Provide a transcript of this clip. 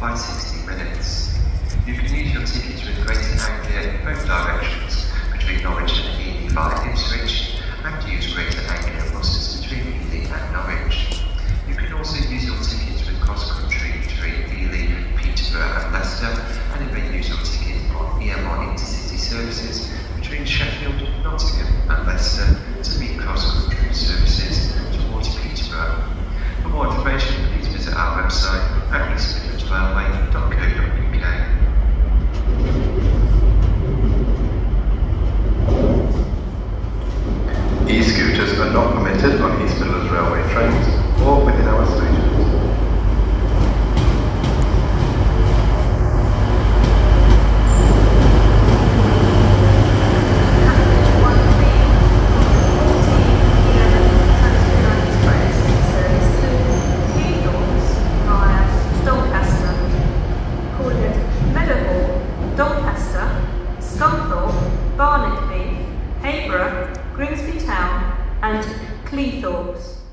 by 60 minutes. You can use your tickets with Greater Anglia in both directions E-scooters are not permitted on East Midlands Railway trains or within our stations. Doncaster, Scunthorpe, Barnet Heath, Habrough, Grimsby and Cleethorpes.